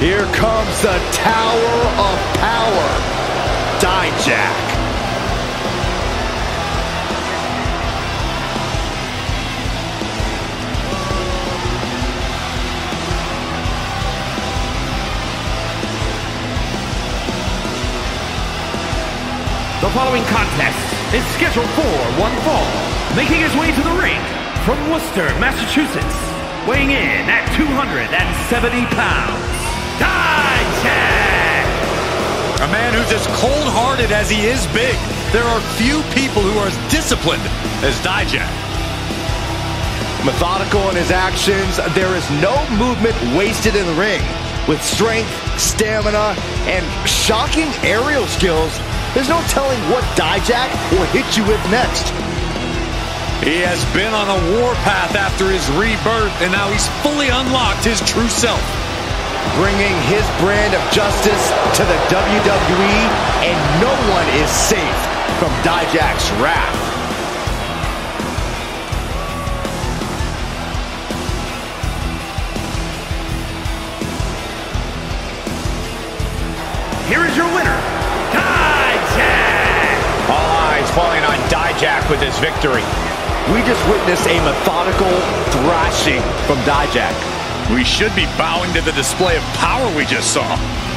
Here comes the Tower of Power, Dijak. The following contest is scheduled for one fall, making his way to the ring from Worcester, Massachusetts, weighing in at 270 pounds, Dijak! A man who's as cold-hearted as he is big. There are few people who are as disciplined as Dijak. Methodical in his actions, there is no movement wasted in the ring. With strength, stamina, and shocking aerial skills, there's no telling what Dijak will hit you with next. He has been on a warpath after his rebirth, and now he's fully unlocked his true self. Bringing his brand of justice to the WWE, and no one is safe from Dijak's wrath. Here is your winner, Dijak! All eyes falling on Dijak with this victory. We just witnessed a methodical thrashing from Dijak. We should be bowing to the display of power we just saw.